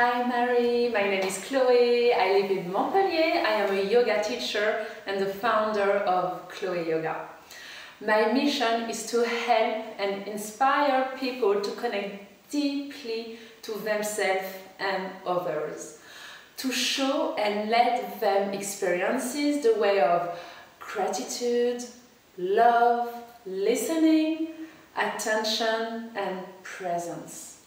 Hi Marie, my name is Chloe. I live in Montpellier. I am a yoga teacher and the founder of Chloe Yoga. My mission is to help and inspire people to connect deeply to themselves and others, to show and let them experience the way of gratitude, love, listening, attention and presence.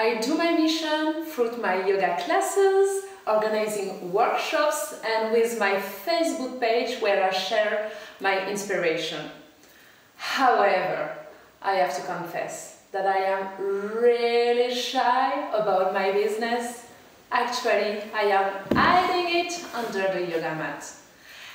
I do my mission through my yoga classes, organizing workshops and with my Facebook page where I share my inspiration. However, I have to confess that I am really shy about my business. Actually, I am hiding it under the yoga mat.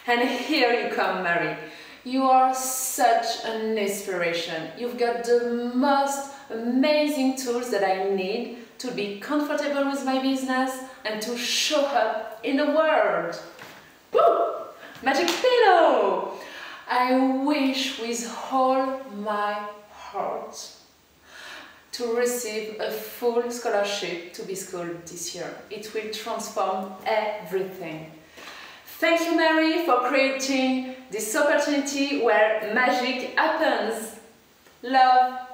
And here you come, Marie. You are such an inspiration. You've got the most amazing tools that I need to be comfortable with my business and to show up in the world. Woo! Magic pillow! I wish with all my heart to receive a full scholarship to B-School this year. It will transform everything. Thank you, Marie, for creating this opportunity where magic happens. Love,